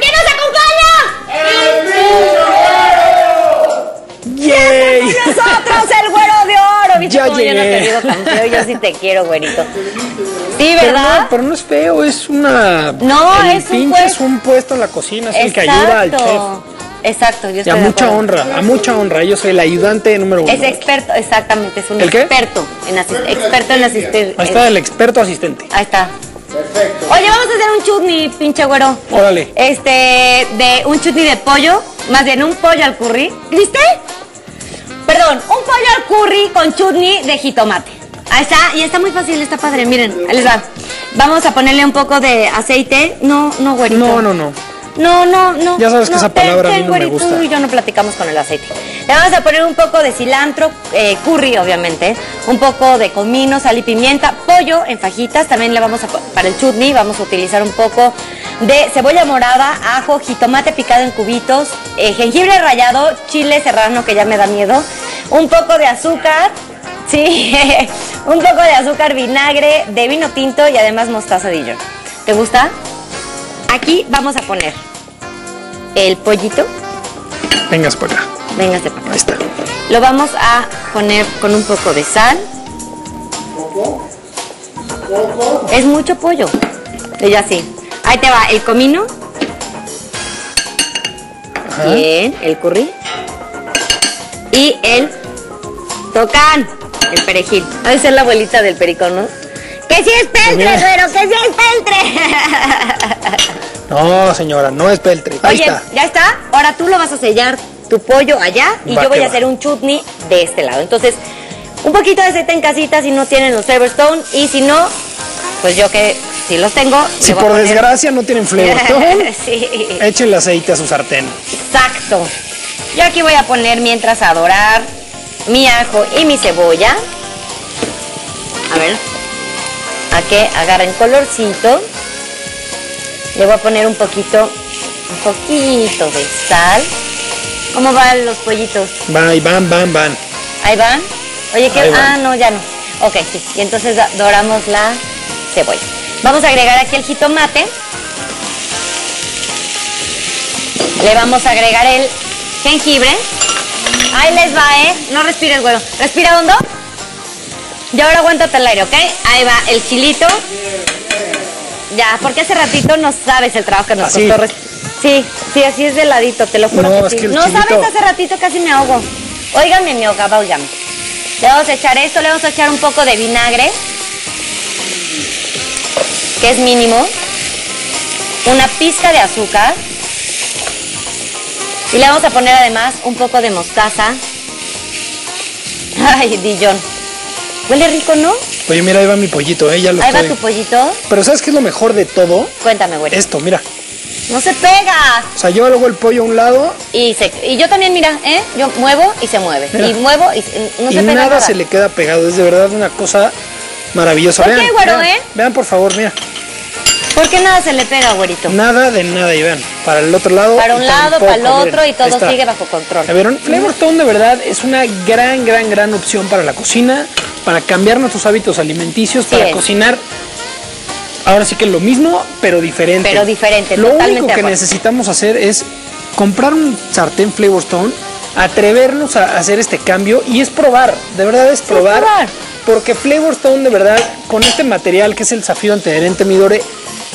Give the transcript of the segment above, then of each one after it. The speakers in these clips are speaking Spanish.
¿Quién nos acompaña? ¡Yay! Nosotros, el güero de oro. ¿Viste Ya cómo yo no te llegué. digo tan feo? Yo sí te quiero, güerito. Sí, Pero ¿verdad? no, pero no es feo, es una. No, el es un pinche puesto. es un puesto en la cocina, es el que ayuda al chef. Exacto. Exacto, yo Y estoy a de mucha acuerdo. honra, a mucha honra. Yo soy el ayudante número uno. Es experto, exactamente, es un ¿El qué? experto en asist- experto en asistir. Ahí está el experto asistente. Ahí está. Perfecto. Oye, vamos a hacer un chutney, pinche güero. Órale. Este, de un chutney de pollo, más bien un pollo al curry. ¿Viste? Perdón, un pollo al curry con chutney de jitomate. Ahí está, y está muy fácil, está padre, miren, ahí les va. Vamos a ponerle un poco de aceite. No, no, güerito. No, no, no. No, no, no. Ya sabes que no, esa palabra a mí no me güerito, gusta. tú y yo no platicamos con el aceite. Le vamos a poner un poco de cilantro, eh, curry, obviamente, un poco de comino, sal y pimienta, pollo en fajitas. También le vamos a, para el chutney, vamos a utilizar un poco de cebolla morada, ajo, jitomate picado en cubitos, eh, jengibre rallado, chile serrano, que ya me da miedo, un poco de azúcar. Sí, un poco de azúcar, vinagre, de vino tinto y además mostaza Dijon. ¿Te gusta? Aquí vamos a poner el pollito. Vengas por acá. Véngase para acá. Ahí está. Lo vamos a poner con un poco de sal. Es mucho pollo. Ya sí. Ahí te va el comino. Ajá. Bien, el curry. Y el tocán, el perejil. Ha de ser la abuelita del pericón, ¿no? Que sí es peltre, güero, que sí es peltre. No, señora, no es peltre. Ahí Oye, está. ya está. Ahora tú lo vas a sellar tu pollo allá y Va yo voy a va. hacer un chutney de este lado. Entonces, un poquito de aceite en casita si no tienen los Flavorstone y si no, pues yo que si los tengo. Si por poner- desgracia no tienen flavor, sí, échenle aceite a su sartén. exacto. Yo aquí voy a poner mientras a dorar mi ajo y mi cebolla. A ver, a que agarren colorcito. Le voy a poner un poquito, un poquito de sal. ¿Cómo van los pollitos? Va, y van, van, van. Ahí van. Oye, ¿qué? Ahí van. Ah, no, ya no. Ok, sí. Y entonces do- doramos la cebolla. Vamos a agregar aquí el jitomate. Le vamos a agregar el jengibre. Ahí les va, ¿eh? No respires, güero. Respira hondo. Y ahora aguántate el aire, ¿ok? Ahí va el chilito. Ya, porque hace ratito no sabes el trabajo que nos Así. costó. res- Sí, sí, así es de ladito, te lo juro No, que es que el no chilito- sabes, hace ratito casi me ahogo. Óigame, mi ahogaba, óigame. Le vamos a echar esto, le vamos a echar un poco de vinagre, que es mínimo, una pizca de azúcar, y le vamos a poner además un poco de mostaza. Ay, Dijon. Huele rico, ¿no? Oye, mira, ahí va mi pollito, ¿eh? Ya lo Ahí va tu pollito. Pero ¿sabes qué es lo mejor de todo? Cuéntame, güey. Esto, mira. No se pega. O sea, yo hago el pollo a un lado Y, se, y yo también, mira, ¿eh? Yo muevo y se mueve. Mira. Y muevo y se- no y se pega nada, nada. se le queda pegado. Es de verdad una cosa maravillosa. ¿Por qué, vean, güero, vean, eh? vean, por favor, mira. ¿Por qué nada se le pega, güerito? Nada de nada. Y vean, para el otro lado. Para y un lado, para el otro y todo sigue bajo control. ¿Ya vieron? Flavorstone de verdad es una gran, gran, gran opción para la cocina, para cambiar nuestros hábitos alimenticios, Sí para es. cocinar. Ahora sí que lo mismo, pero diferente. Pero diferente, Lo totalmente único que necesitamos hacer es comprar un sartén Flavorstone, atrevernos a hacer este cambio y es probar, de verdad es probar. probar. Porque Flavorstone de verdad, con este material que es el zafiro antiadherente Midore,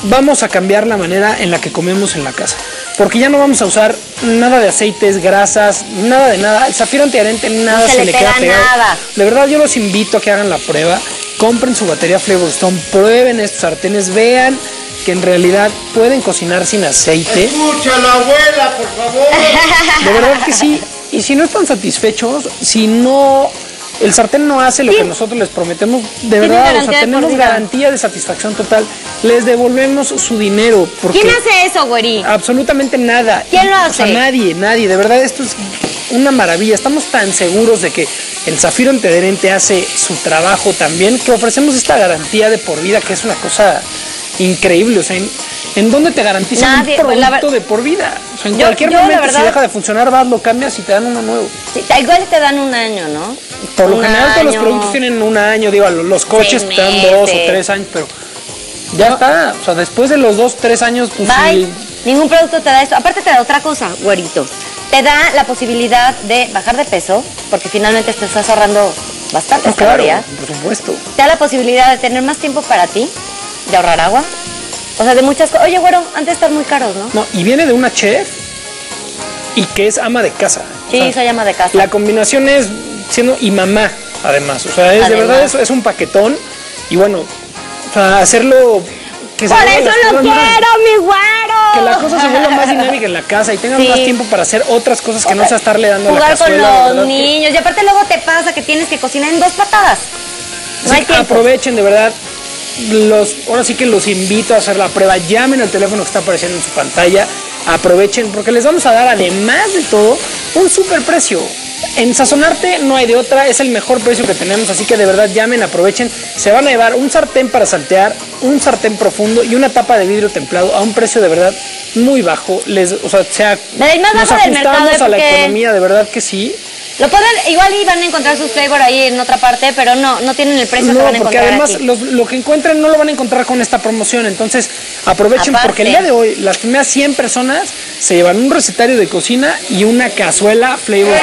vamos a cambiar la manera en la que comemos en la casa. Porque ya no vamos a usar nada de aceites, grasas, nada de nada. El zafiro antiadherente nada se se, le pega queda pegado. nada. De verdad yo los invito a que hagan la prueba, compren su batería Flavorstone, prueben estos sartenes, vean que en realidad pueden cocinar sin aceite. Escucha la abuela, por favor. De verdad que sí. Y si no están satisfechos, si no el sartén no hace lo Sí. que nosotros les prometemos, de verdad, o sea, de tenemos vida. garantía de satisfacción total. Les devolvemos su dinero porque ¿Quién hace eso, güeri? absolutamente nada. ¿Quién lo O sea, hace? nadie, nadie. De verdad, esto es una maravilla. Estamos tan seguros de que el zafiro antiadherente hace su trabajo también que ofrecemos esta garantía de por vida, que es una cosa increíble. O sea, ¿en, en dónde te garantizan Nadie, un pues, la producto de por vida? O sea, en Yo- cualquier yo, momento, verdad- si deja de funcionar, vas, lo cambias y te dan uno nuevo. Sí, igual te dan un año, ¿no? Por lo Un general, todos los productos tienen un año. Digo, los coches te dan dos o tres años, pero ya está. O sea, después de los dos, tres años, pues Bye. sí, Ningún producto te da esto. Aparte te da otra cosa, güerito. Te da la posibilidad de bajar de peso, porque finalmente te estás ahorrando bastantes No, claro, calorías. por supuesto. Te da la posibilidad de tener más tiempo para ti, de ahorrar agua. O sea, de muchas cosas. Oye, güero, antes estar muy caros, ¿no? No, y viene de una chef y que es ama de casa. Sí, O sea, soy ama de casa. La combinación es siendo y mamá, además. O sea, es, de verdad es, es un paquetón. Y bueno, o sea, hacerlo. Que Por eso lo quiero, mi güero. Que la cosa se vuelva más dinámica en la casa y tengan Sí. más tiempo para hacer otras cosas que no sea estarle dando a la Jugar con cazuela. de los verdad niños. Y aparte luego te pasa que tienes que cocinar en dos patadas. No Sí, hay tiempo. aprovechen de verdad. Los, ahora sí que los invito a hacer la prueba. Llamen al teléfono que está apareciendo en su pantalla. Aprovechen porque les vamos a dar además de todo un super precio. En Sazonarte no hay de otra, es el mejor precio que tenemos, así que de verdad llamen, aprovechen. Se van a llevar un sartén para saltear, un sartén profundo y una tapa de vidrio templado a un precio de verdad muy bajo. Les, o sea, sea El más nos bajo del mercado, ajustamos ¿eh? a la Porque- economía, de verdad que sí. Lo pueden, igual y van a encontrar sus flavor ahí en otra parte, pero no, no tienen el precio que No, van a porque encontrar además aquí. los- lo que encuentren no lo van a encontrar con esta promoción. Entonces, aprovechen Aparte. porque el día de hoy, las primeras 100 personas se llevan un recetario de cocina y una cazuela Flavor.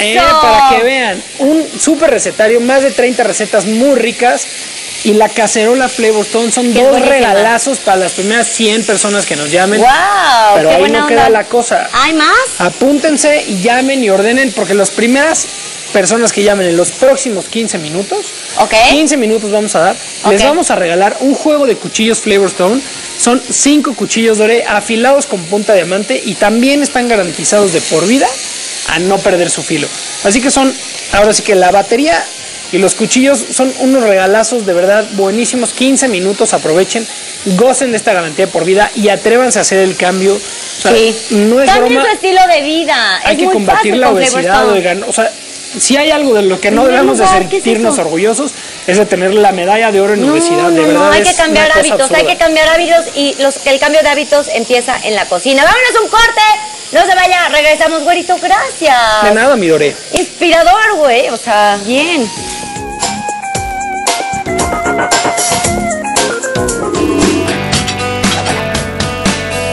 Eh, para que vean, un super recetario, más de 30 recetas muy ricas. Y la cacerola Flavor Stone son dos buenísima. regalazos para las primeras 100 personas que nos llamen. ¡Wow! Pero qué ahí buena no onda. queda la cosa. ¿Hay más? Apúntense y llamen y ordenen porque las primeras personas que llamen en los próximos 15 minutos, Ok. 15 minutos vamos a dar, les vamos a regalar un juego de cuchillos Flavor Stone. Son 5 cuchillos doré afilados con punta diamante y también están garantizados de por vida a no perder su filo. Así que son, ahora sí que la batería y los cuchillos son unos regalazos de verdad buenísimos. 15 minutos, aprovechen, gocen de esta garantía por vida y atrévanse a hacer el cambio. O sea, sí. no es broma su estilo de vida. hay es que muy combatir fácil la obesidad, oigan, o sea, si hay algo de lo que no debemos de lugar, ¿qué es sentirnos orgullosos es de tener la medalla de oro en No, obesidad, de no, verdad. no, hay que cambiar hábitos, hay que cambiar hábitos y los, el cambio de hábitos empieza en la cocina. Vámonos un corte, no se vaya, regresamos, güerito, gracias. De nada, mi Doré. Inspirador, güey, o sea, bien.